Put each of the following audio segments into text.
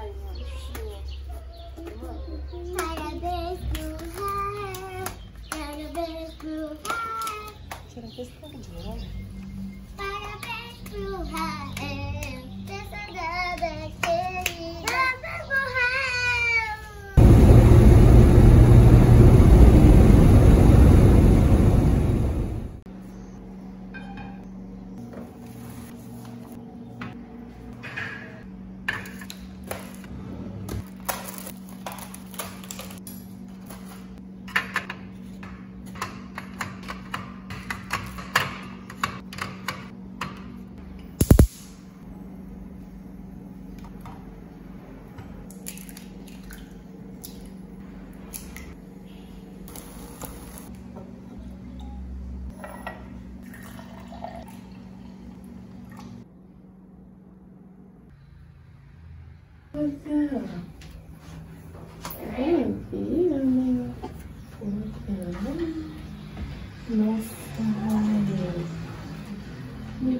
Parabéns pro Rael, parabéns pro Rael, parabéns pro Rael, dessa querida. Parabéns pro Rael!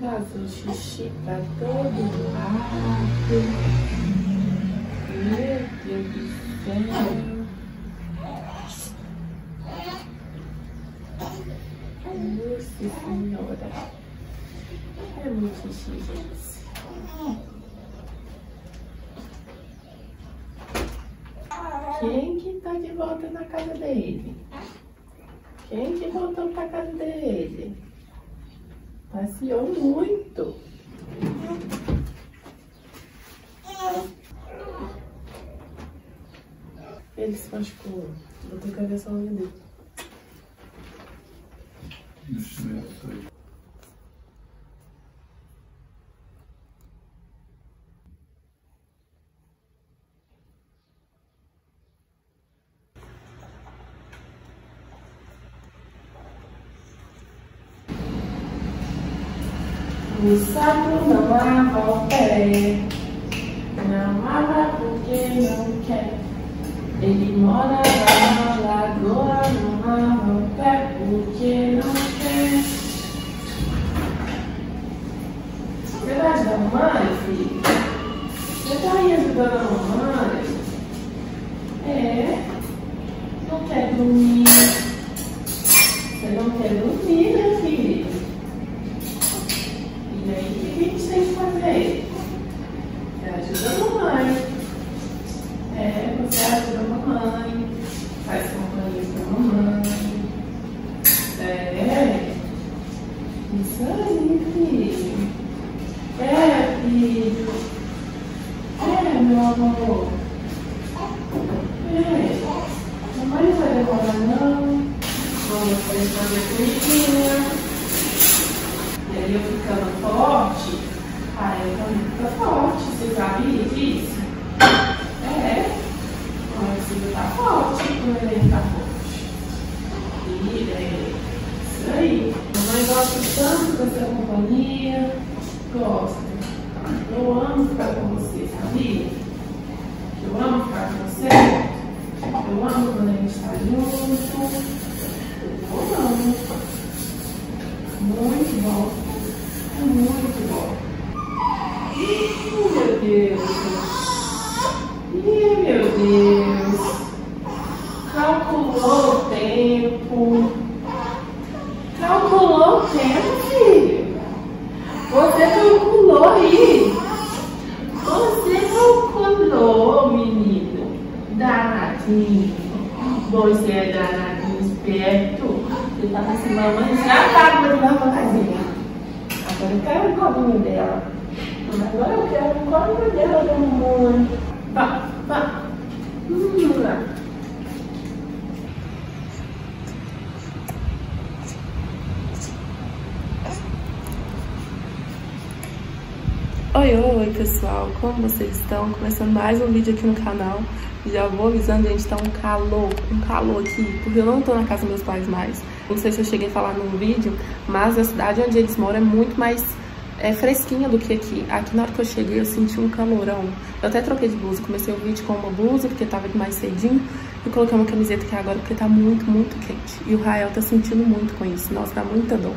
Vazou xixi pra todo lado. Meu Deus do céu. Nossa Senhora. É muito xixi, gente. Quem que tá de volta na casa dele? Quem que voltou pra casa dele? Passeou muito. Ele se machucou. Vou ter que ver essa unha dele. O sapo não lava o pé, não lava porque não quer. Ele mora lá na lagoa, não lava o pé porque não quer. Você vai ajudar a mamãe, filho? Você tá aí ajudando a mamãe? É. Não quer dormir. Você não quer dormir, meu filho? E aí, o que a gente tem que fazer? Você ajuda a mamãe. É, você ajuda a mamãe. Faz companhia pra mamãe. É. Isso aí, filho. Filho. É, meu amor. É. Mamãe não vai demorar, não. Vamos fazer comidinha. E aí eu ficando forte, aí eu também fico forte. Você sabia disso? É. O meu filho tá forte, o neném tá forte. E é isso aí. Mamãe gosta tanto Eu amo ficar com você, sabia? Eu amo ficar com você. Eu amo quando a gente está junto. Eu amo. Muito bom. É muito bom. Ih, meu Deus. Ih, meu Deus. Calculou o tempo. Calculou o tempo, filho. Você calculou aí. Você calculou, menino. Danadinho. Você é danadinho esperto. Ele tava assim, mamãe já tá com a casinha. Agora eu quero o cobrinho dela. Agora eu quero o cobrinho dela, da mamãe. Vá, vá. Hum. Oi, oi pessoal, como vocês estão? Começando mais um vídeo aqui no canal. Já vou avisando, gente, tá um calor, um calor aqui, porque eu não tô na casa dos meus pais mais. Não sei se eu cheguei a falar num vídeo, mas a cidade onde eles moram é muito mais é, fresquinha do que aqui. Aqui na hora que eu cheguei eu senti um calorão. Eu até troquei de blusa, comecei o vídeo com uma blusa, porque tava mais cedinho, e coloquei uma camiseta aqui agora, porque tá muito, muito quente. E o Rael tá sentindo muito com isso, nossa, dá muita dor,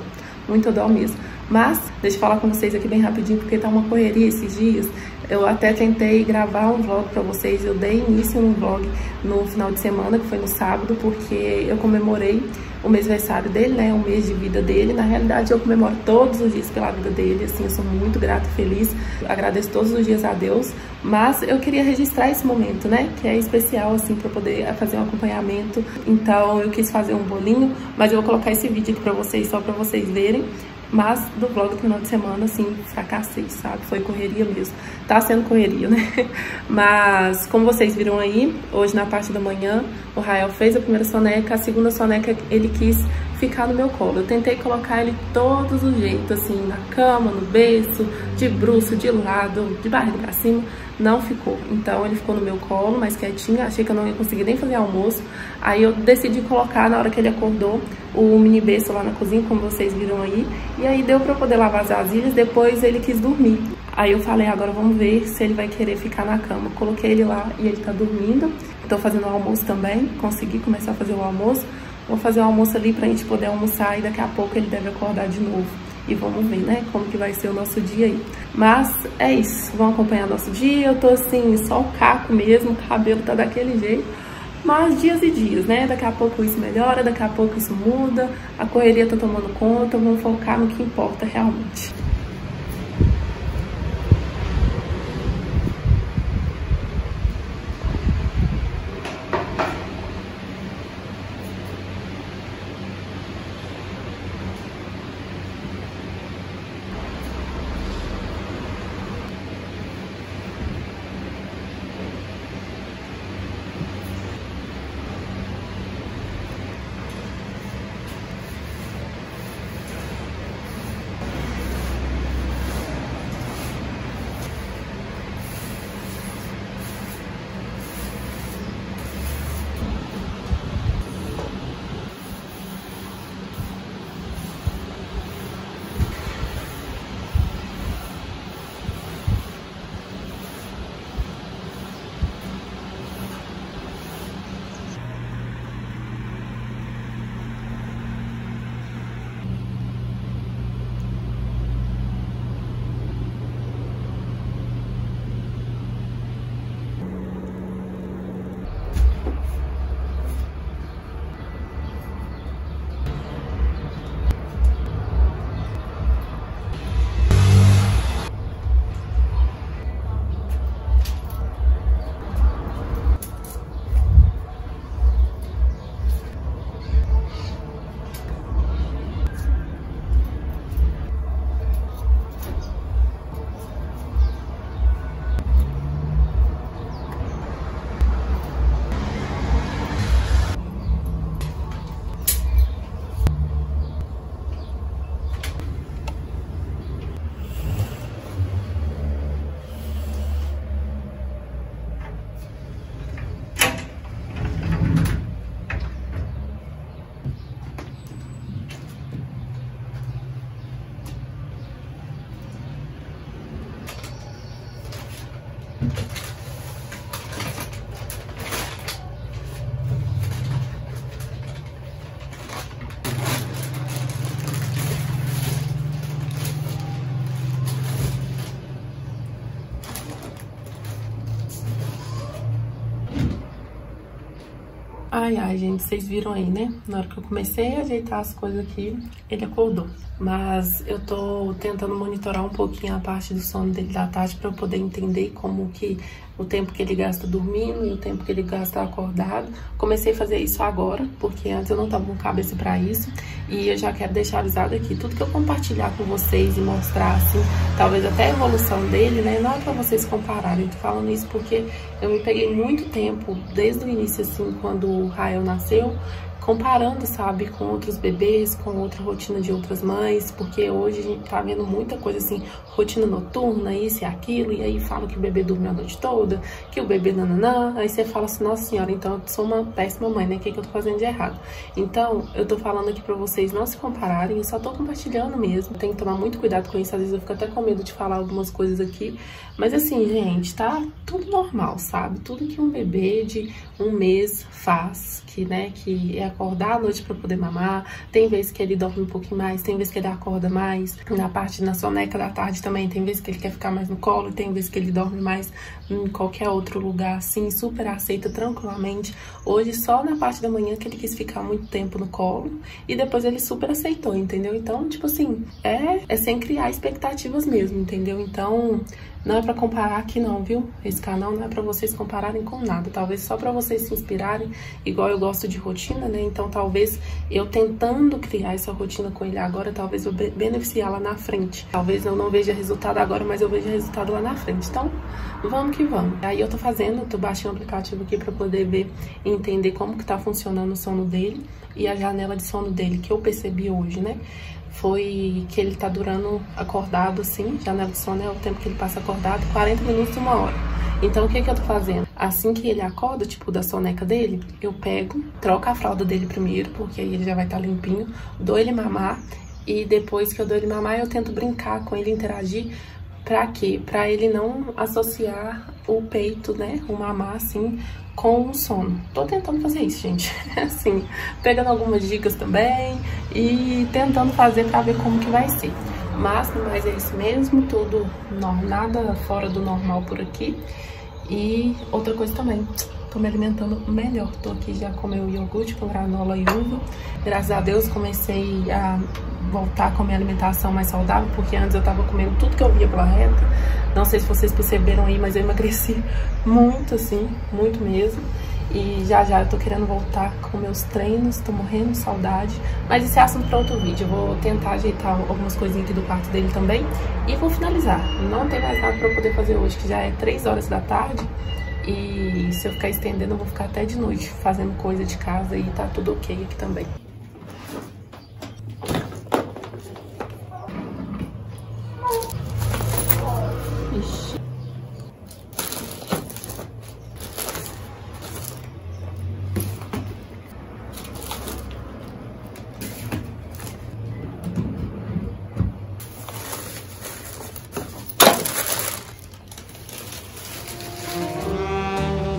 muita dor mesmo. Mas, deixa eu falar com vocês aqui bem rapidinho, porque tá uma correria esses dias. Eu até tentei gravar um vlog pra vocês, eu dei início a um vlog no final de semana, que foi no sábado, porque eu comemorei o mêsversário dele, né, o mês de vida dele. Na realidade, eu comemoro todos os dias pela vida dele, assim, eu sou muito grata e feliz, agradeço todos os dias a Deus, mas eu queria registrar esse momento, né, que é especial, assim, pra poder fazer um acompanhamento. Então, eu quis fazer um bolinho, mas eu vou colocar esse vídeo aqui pra vocês, só pra vocês verem. Mas do vlog do final de semana, assim, fracassei, sabe? Foi correria mesmo. Tá sendo correria, né? Mas, como vocês viram aí, hoje na parte da manhã, o Rael fez a primeira soneca, a segunda soneca ele quis ficar no meu colo. Eu tentei colocar ele todos os jeitos, assim, na cama, no berço, de bruxo, de lado, de barriga pra cima. Não ficou. Então ele ficou no meu colo, mais quietinho. Achei que eu não ia conseguir nem fazer almoço. Aí eu decidi colocar, na hora que ele acordou, o mini berço lá na cozinha, como vocês viram aí. E aí deu pra poder lavar as vasilhas. Depois ele quis dormir. Aí eu falei, agora vamos ver se ele vai querer ficar na cama. Coloquei ele lá e ele tá dormindo. Tô fazendo o almoço também. Consegui começar a fazer o almoço. Vou fazer o almoço ali pra gente poder almoçar e daqui a pouco ele deve acordar de novo. E vamos ver, né, como que vai ser o nosso dia aí. Mas é isso, vamos acompanhar nosso dia. Eu tô assim, só o caco mesmo, o cabelo tá daquele jeito. Mas dias e dias, né? Daqui a pouco isso melhora, daqui a pouco isso muda, a correria tá tomando conta, vamos focar no que importa realmente. Ai, ai, gente, vocês viram aí, né? Na hora que eu comecei a ajeitar as coisas aqui, ele acordou. Mas eu tô tentando monitorar um pouquinho a parte do sono dele da tarde pra eu poder entender como que o tempo que ele gasta dormindo e o tempo que ele gasta acordado. Comecei a fazer isso agora, porque antes eu não tava com cabeça pra isso. E eu já quero deixar avisado aqui, tudo que eu compartilhar com vocês e mostrar, assim, talvez até a evolução dele, né? Não é pra vocês compararem, eu tô falando isso porque eu me peguei muito tempo, desde o início, assim, quando o Rael nasceu, comparando, sabe, com outros bebês, com outra rotina de outras mães, porque hoje a gente tá vendo muita coisa assim, rotina noturna, isso e aquilo, e aí fala que o bebê dorme a noite toda, que o bebê nananã, aí você fala assim, nossa senhora, então eu sou uma péssima mãe, né, o que, que eu tô fazendo de errado? Então, eu tô falando aqui pra vocês não se compararem, eu só tô compartilhando mesmo, tem que tomar muito cuidado com isso, às vezes eu fico até com medo de falar algumas coisas aqui, mas assim, gente, tá tudo normal, sabe? Tudo que um bebê de um mês faz, que, né, que é a acordar à noite para poder mamar, tem vezes que ele dorme um pouquinho mais, tem vezes que ele acorda mais. Na parte na soneca da tarde também, tem vezes que ele quer ficar mais no colo, tem vezes que ele dorme mais em qualquer outro lugar, assim, super aceita tranquilamente. Hoje, só na parte da manhã que ele quis ficar muito tempo no colo e depois ele super aceitou, entendeu? Então, tipo assim, é, é sem criar expectativas mesmo, entendeu? Então, não é para comparar aqui não, viu? Esse canal não é para vocês compararem com nada, talvez só para vocês se inspirarem, igual eu gosto de rotina, né? Então talvez eu tentando criar essa rotina com ele agora, talvez eu beneficiar lá na frente. Talvez eu não veja resultado agora, mas eu veja resultado lá na frente. Então, vamos que vamos. Aí eu tô fazendo, tô baixando o aplicativo aqui para poder ver e entender como que tá funcionando o sono dele e a janela de sono dele, que eu percebi hoje, né? Foi que ele tá durando acordado, assim, janela de sono é o tempo que ele passa acordado, 40 minutos, uma hora. Então, o que que eu tô fazendo? Assim que ele acorda, tipo, da soneca dele, eu pego, troco a fralda dele primeiro, porque aí ele já vai estar tá limpinho, dou ele mamar, e depois que eu dou ele mamar, eu tento brincar com ele, interagir, Pra quê? Pra ele não associar o peito, né, o mamar, assim, com o sono. Tô tentando fazer isso, gente. assim, pegando algumas dicas também e tentando fazer pra ver como que vai ser. Mas, mas é isso mesmo, tudo, nada fora do normal por aqui. E outra coisa também, tô me alimentando melhor. Tô aqui já comeu iogurte com granola e uva. Graças a Deus comecei a voltar a comer alimentação mais saudável, porque antes eu tava comendo tudo que eu via pela reta. Não sei se vocês perceberam aí, mas eu emagreci muito, assim, muito mesmo. E já já eu tô querendo voltar com meus treinos, tô morrendo de saudade. Mas esse é assunto para outro vídeo. Eu vou tentar ajeitar algumas coisinhas aqui do quarto dele também. E vou finalizar. Não tem mais nada pra eu poder fazer hoje, que já é 3 horas da tarde. E se eu ficar estendendo, eu vou ficar até de noite fazendo coisa de casa e tá tudo ok aqui também.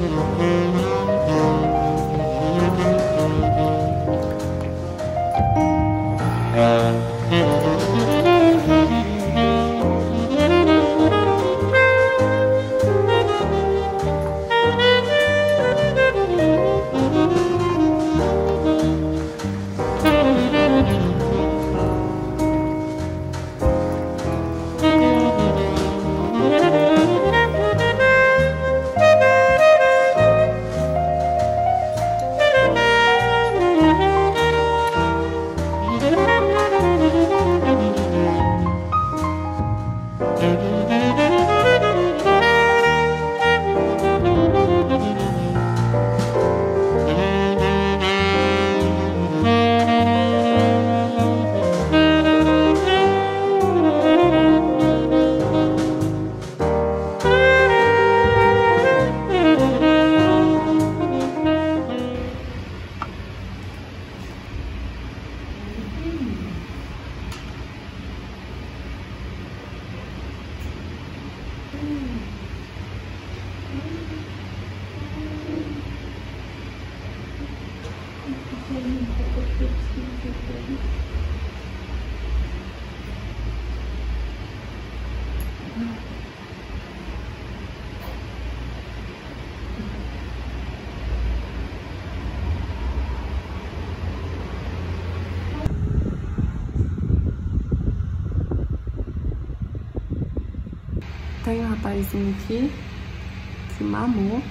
Thank. Tem um rapazinho aqui que mamou.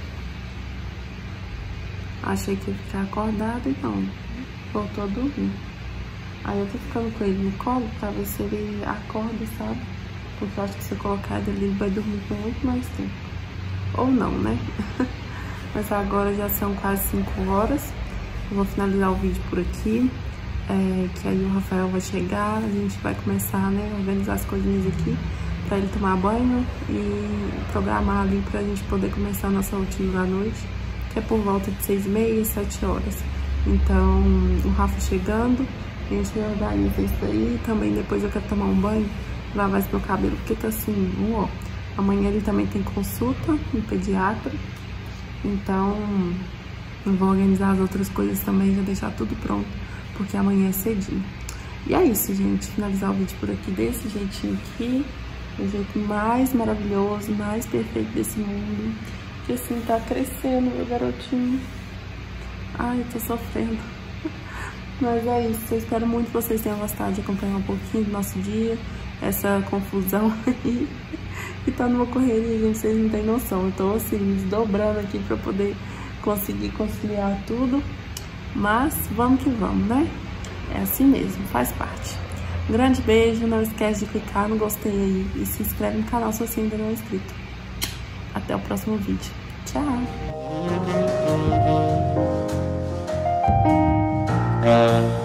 Achei que ia ficar acordado e não. Voltou a dormir. Aí eu tô ficando com ele no colo pra ver se ele acorda, sabe? Porque eu acho que se eu colocar ele ele vai dormir por muito mais tempo. Ou não, né? Mas agora já são quase 5 horas. Eu vou finalizar o vídeo por aqui. É, que aí o Rafael vai chegar, a gente vai começar, né, a organizar as coisinhas aqui para ele tomar banho e programar ali para a gente poder começar a nossa rotina da noite, que é por volta de seis e meia, sete horas. Então, o Rafa chegando, a gente organiza isso aí. Também depois eu quero tomar um banho, lavar esse meu cabelo, porque tá assim, ó. Amanhã ele também tem consulta no pediatra. Então, Eu vou organizar as outras coisas também, já deixar tudo pronto, porque amanhã é cedinho. E é isso, gente. Finalizar o vídeo por aqui desse jeitinho aqui. O jeito mais maravilhoso, mais perfeito desse mundo. Que assim, tá crescendo, meu garotinho. Ai, tô sofrendo. Mas é isso. Eu espero muito que vocês tenham gostado de acompanhar um pouquinho do nosso dia. Essa confusão aí. E tá numa correria, gente. Vocês não têm noção. Eu tô assim, me desdobrando aqui pra poder conseguir conciliar tudo. Mas vamos que vamos, né? É assim mesmo, faz parte. Grande beijo, não esquece de clicar no gostei aí e se inscreve no canal se você ainda não é inscrito. Até o próximo vídeo. Tchau! Ah.